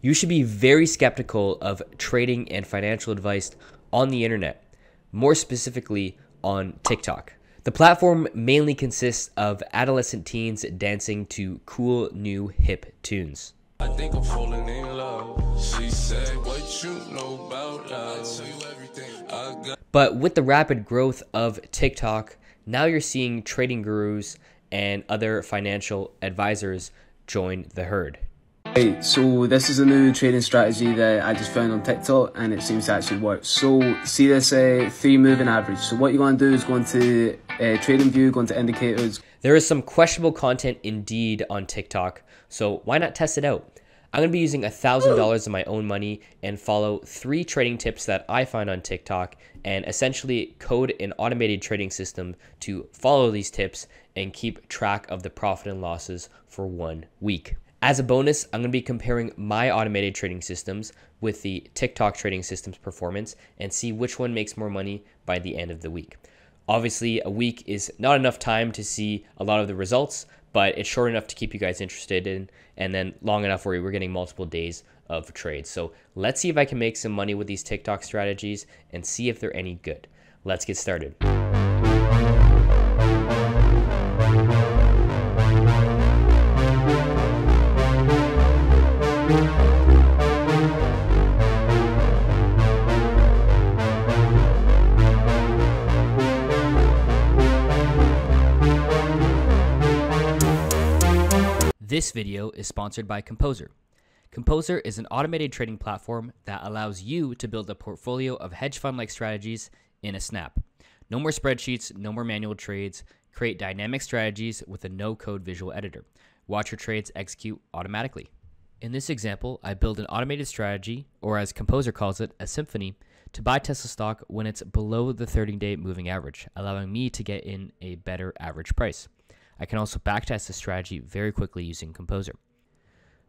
you should be very skeptical of trading and financial advice on the internet, more specifically on TikTok. The platform mainly consists of adolescent teens dancing to cool new hip tunes. I think I'm falling in love. She said, What you know about love? But with the rapid growth of TikTok, now you're seeing trading gurus and other financial advisors join the herd. So this is a new trading strategy that I just found on TikTok and it seems to actually work. So see this uh, three moving average. So what you want to do is go into uh, trading view, go into indicators. There is some questionable content indeed on TikTok, so why not test it out? I'm going to be using $1,000 of my own money and follow three trading tips that I find on TikTok and essentially code an automated trading system to follow these tips and keep track of the profit and losses for one week. As a bonus, I'm going to be comparing my automated trading systems with the TikTok trading systems performance and see which one makes more money by the end of the week. Obviously, a week is not enough time to see a lot of the results, but it's short enough to keep you guys interested in, and then long enough where we're getting multiple days of trades. So let's see if I can make some money with these TikTok strategies and see if they're any good. Let's get started. This video is sponsored by Composer. Composer is an automated trading platform that allows you to build a portfolio of hedge fund like strategies in a snap. No more spreadsheets, no more manual trades. Create dynamic strategies with a no code visual editor. Watch your trades execute automatically. In this example, I build an automated strategy, or as Composer calls it, a symphony, to buy Tesla stock when it's below the 30 day moving average, allowing me to get in a better average price. I can also backtest the strategy very quickly using Composer.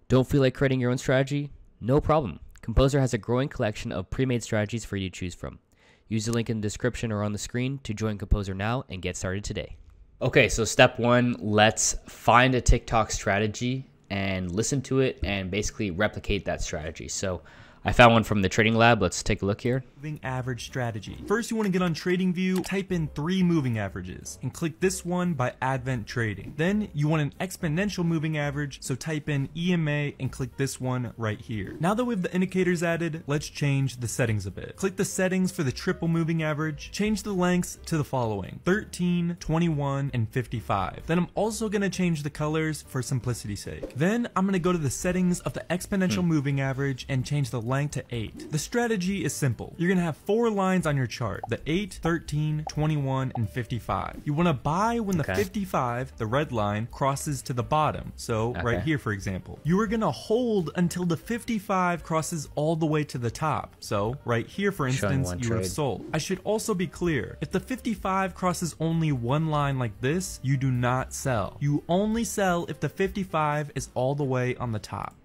Don't feel like creating your own strategy? No problem. Composer has a growing collection of pre-made strategies for you to choose from. Use the link in the description or on the screen to join Composer now and get started today. Okay, so step one, let's find a TikTok strategy and listen to it and basically replicate that strategy. So I found one from the Trading Lab. Let's take a look here. Moving average strategy. First, you want to get on TradingView, type in three moving averages, and click this one by Advent Trading. Then you want an exponential moving average, so type in EMA and click this one right here. Now that we have the indicators added, let's change the settings a bit. Click the settings for the triple moving average, change the lengths to the following, 13, 21, and 55. Then I'm also going to change the colors for simplicity's sake. Then I'm going to go to the settings of the exponential hmm. moving average and change the length to 8. The strategy is simple. You're going to have four lines on your chart, the 8, 13, 21, and 55. You want to buy when the 55, the red line, crosses to the bottom. So okay. right here, for example. You are going to hold until the 55 crosses all the way to the top. So right here, for instance, you have sold. I should also be clear. If the 55 crosses only one line like this, you do not sell. You only sell if the 55 is all the way on the top.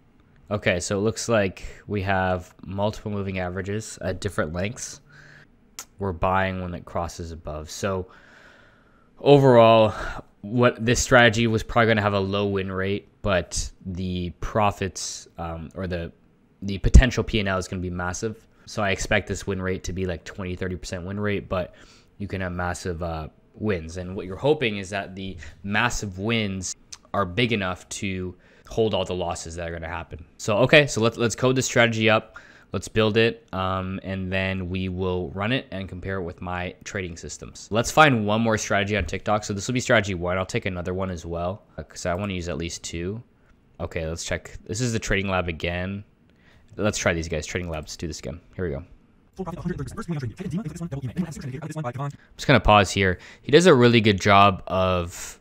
Okay, so it looks like we have multiple moving averages at different lengths. We're buying when it crosses above. So overall, what this strategy was probably going to have a low win rate, but the profits um, or the the potential P&L is going to be massive. So I expect this win rate to be like 20, 30% win rate, but you can have massive uh, wins. And what you're hoping is that the massive wins are big enough to hold all the losses that are going to happen. So, okay, so let's, let's code this strategy up. Let's build it, um, and then we will run it and compare it with my trading systems. Let's find one more strategy on TikTok. So this will be strategy one. I'll take another one as well because I want to use at least two. Okay, let's check. This is the Trading Lab again. Let's try these guys. Trading Labs. Do this again. Here we go. I'm just gonna pause here. He does a really good job of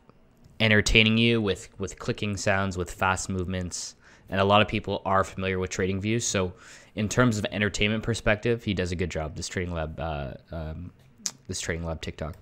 entertaining you with with clicking sounds, with fast movements, and a lot of people are familiar with Trading Views. So, in terms of entertainment perspective, he does a good job. This Trading Lab, uh, um, this Trading Lab TikTok.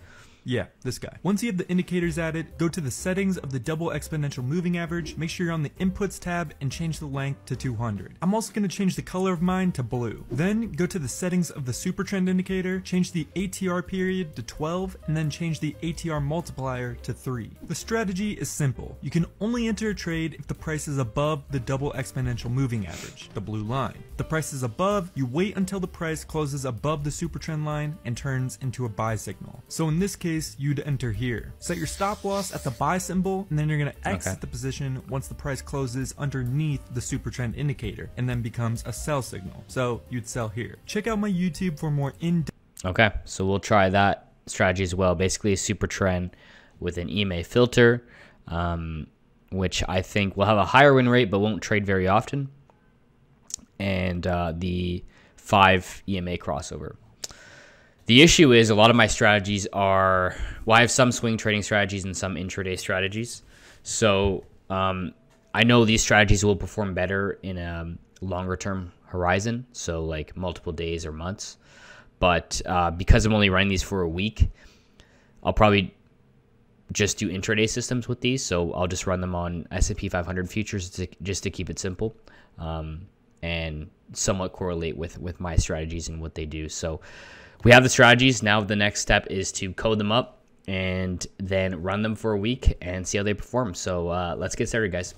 Yeah, this guy. Once you have the indicators added, go to the settings of the double exponential moving average, make sure you're on the inputs tab and change the length to 200. I'm also going to change the color of mine to blue. Then go to the settings of the super trend indicator, change the ATR period to 12, and then change the ATR multiplier to 3. The strategy is simple. You can only enter a trade if the price is above the double exponential moving average, the blue line. The price is above, you wait until the price closes above the super trend line and turns into a buy signal. So in this case, you'd enter here. Set your stop loss at the buy symbol, and then you're going to exit Okay. the position once the price closes underneath the super trend indicator and then becomes a sell signal. So you'd sell here. Check out my YouTube for more in-depth. Okay, so we'll try that strategy as well. Basically, a super trend with an EMA filter, um, which I think will have a higher win rate but won't trade very often, and uh, the five EMA crossover. The issue is a lot of my strategies are well, I have some swing trading strategies and some intraday strategies. So um, I know these strategies will perform better in a longer term horizon, so like multiple days or months. But uh, because I'm only running these for a week, I'll probably just do intraday systems with these. So I'll just run them on S&P 500 futures to, just to keep it simple, um, and somewhat correlate with with my strategies and what they do. So we have the strategies. Now the next step is to code them up and then run them for a week and see how they perform. So uh, let's get started, guys.